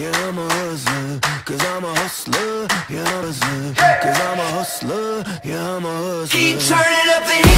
yeah, I'm a hustler. Cause I'm a hustler, yeah, I'm a hustler. Cause I'm a hustler, yeah, I'm a hustler. Keep turning up the heat.